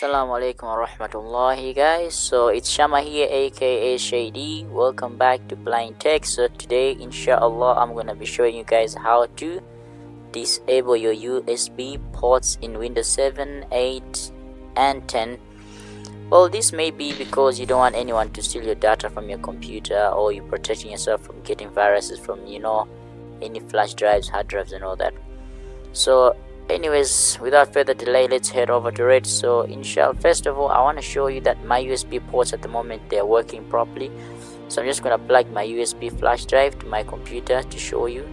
Assalamu alaikum wa rahmatullahi guys. So it's Shama here aka Shady. Welcome back to Blind Tech. So today inshallah I'm gonna be showing you guys how to disable your USB ports in Windows 7 8 and 10 well this may be because you don't want anyone to steal your data from your computer or you're protecting yourself from getting viruses from you know any flash drives hard drives and all that. So anyways without further delay let's head over to it so inshallah. First of all i want to show you that my usb ports at the moment they're working properly. So i'm just going to plug my usb flash drive to my computer to show you.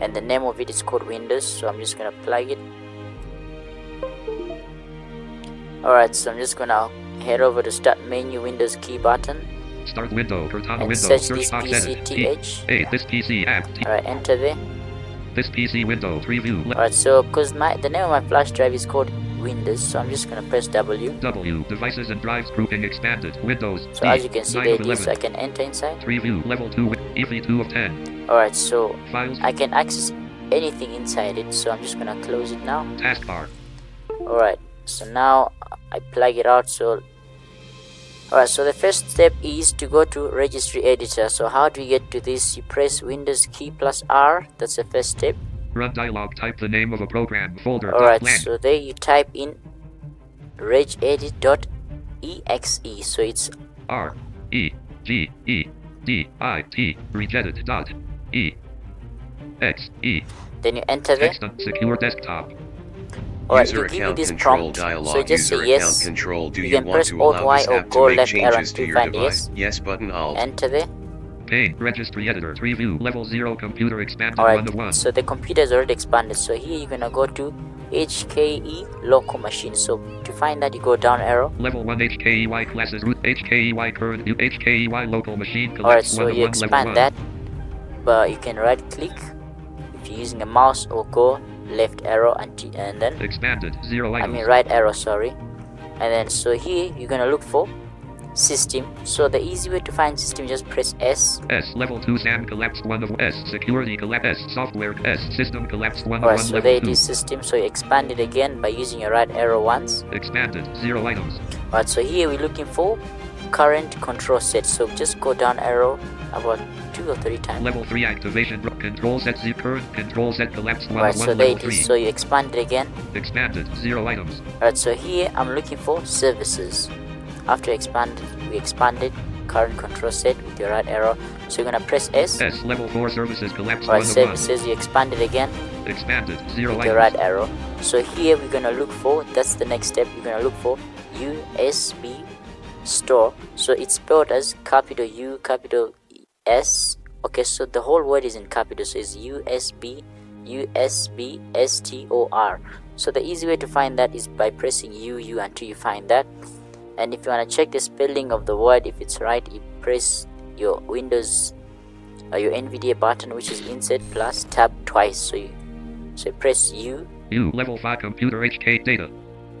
And the name of it is called windows so i'm just going to plug it. Alright so i'm just going to head over to start menu windows key button. Start window, Cortana window, search search this box PCTH A, this PC app. Alright enter there This PC window, preview. Alright so because my the name of my flash drive is called windows so i'm just going to press w W, devices and drives grouping expanded. Windows. so as you can see 9 there it is so i can enter inside Preview, level 2, wi- EV2 of 10. alright so Files, I can access anything inside it so I'm just gonna close it now taskbar. alright so now I plug it out so alright so the first step is to go to registry editor. So how do you get to this? You press windows key plus R. That's the first step. Run dialog, type the name of a program, folder, alright so there you type in regedit.exe so it's R, E, G, E, D, I, T, regedit, dot, E, X, E, then you enter on secure desktop. Alright User it give you account this control prompt dialog. so just User say yes account control. Do You you, can want press to Alt allow Y or app go left arrow changes to your find device? yes. Yes button Alt. enter there Pane, registry editor, preview, level 0 computer expanded Alright, 1 of 1. so the computer is already expanded. So here you're gonna go to HKE local machine. So to find that, you go down arrow. Level 1 HKEY classes root HKEY current new HKEY local machine Alright, so 1 of you 1 level expand 1. that, but you can right click if you're using a mouse or go left arrow and, and then Expanded 0 items. I mean right arrow, sorry. And then so here you're gonna look for system. So the easy way to find system, just press S. S level 2 SAM collapsed 1 of S security collapse S software S system collapsed 1 of Alright, 1 so there it 2. is system. So you expand it again by using your right arrow once. Expanded 0 items. Alright, so here we're looking for current control set. So just go down arrow about two or three times. Level 3 activation ro- control set Z current control set collapsed 1 Alright, of 1 so there level it 3. is. So you expand it again. Expanded 0 items. Alright, so here I'm looking for services. After expand, we expanded current control set with your right arrow. So you're gonna press S. S level 4 services collapsed Alright, 1 services. You expand it again Expanded 0 with your right arrow. So here we're gonna look for. That's the next step. You're gonna look for USB store. So it's spelled as capital U, capital S. Okay, so the whole word is in capital. So it's USB, USB, S T O R. So the easy way to find that is by pressing U U until you find that. And if you wanna check the spelling of the word, if it's right, you press your Windows, uh, your NVDA button, which is insert plus tab twice. So you, so you press U U level 5 computer HK data.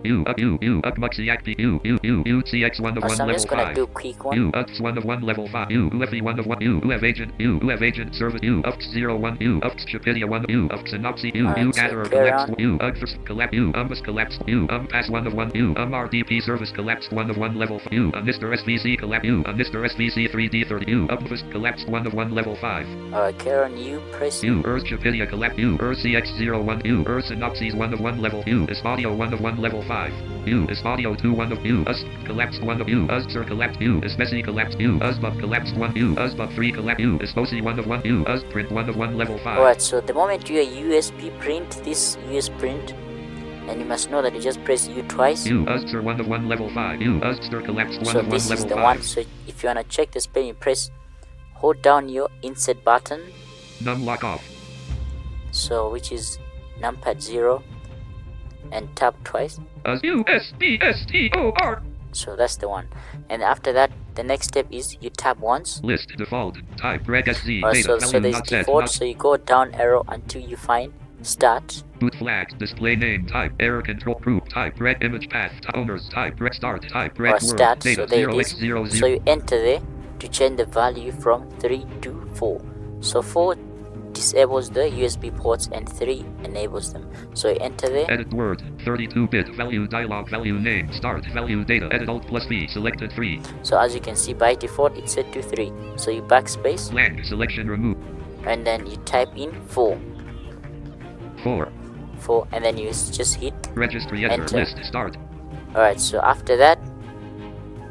U up U U up Muxi Acti U U U U CX 1 of Uh, 1 so level 5. do quick one. U UPS 1 of 1 level 5 U UFE 1 of 1 U UF agent. U UF agent service. U UPS 0 1 U UPS Chapidia 1 U UPS Synopsy. U U Gatherer collapsed. U UGFS collapse U UMBUS collapsed. U UMPAS 1 of 1 U UMRDP service collapsed 1 of 1 level 5 U UNISTER SVC collapse U UNISTER SVC 3D30 U UMFS collapsed 1 of 1 level 5 Alright, Karen, you press U Earth Chapidia collapse U Earth CX01 U Earth Synopsies 1 of 1 level. U Isaudio 1 of 1 level 5 U Isaudio 2 1 of U Us collapsed 1 of U Uszer collapsed U Ismesi collapsed U Usbub collapsed 1 U Usbub 3 collapsed U Ismosi 1 of 1 U Usprint 1 of 1 level 5 Alright, so the moment you USB print this US print, and you must know that you just press U twice. U Uszer 1 of 1 level 5 U Uszer collapsed 1 So of 1 this is the 5 one. So if you wanna check the spelling, you press hold down your insert button. Num lock off So which is numpad zero, and tap twice. Us U S B S T O R So that's the one. And after that, the next step is you tap once. List default type reg SZ Alright, uh, data so, so there's default. So you go down arrow until you find start. Boot flag, display name, type, error control group, type, red image path, owners, type, red start, type, red uh, or word, data, So there it 0 is. x 0 So you enter there to change the value from 3 to 4. So 4 disables the USB ports and 3 enables them. So you enter there. Edit word. 32-bit value dialog value name. Start value data. Edit alt plus V. Selected 3. So as you can see by default it's set to 3. So you backspace Blank. Selection remove. and then you type in 4. 4. 4 and then you just hit Registry editor. Enter. List. Start. alright so after that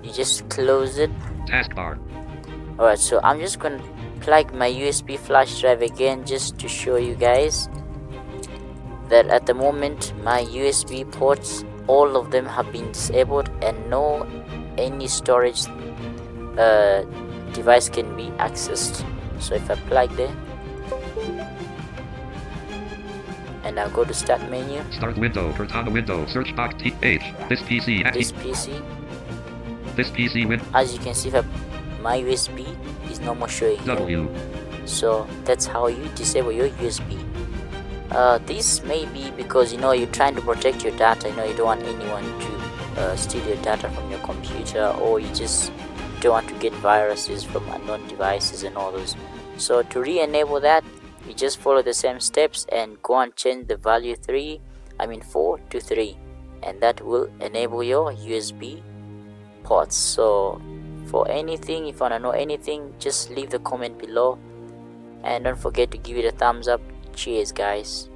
you just close it Taskbar. alright so I'm just gonna plug my USB flash drive again just to show you guys that at the moment my USB ports all of them have been disabled and no any storage uh, device can be accessed so if I plug there and I'll go to start menu Start window. Cortana window. Search box T H. This PC. this PC This PC win as you can see if I, my USB is no more showing here. W. so that's how you disable your USB uh, this may be because you know you're trying to protect your data. You know you don't want anyone to uh, steal your data from your computer or you just don't want to get viruses from unknown devices and all those. So to re-enable that you just follow the same steps and go and change the value 3 I mean 4 to 3 and that will enable your USB ports. So for anything. If you want to know anything just leave the comment below. And don't forget to give it a thumbs up. Cheers guys